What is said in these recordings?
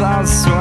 been so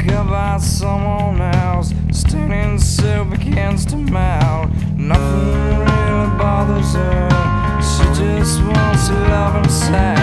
Talk about someone else. Standing soup against a mouth. Nothing really bothers her. She just wants to love and herself.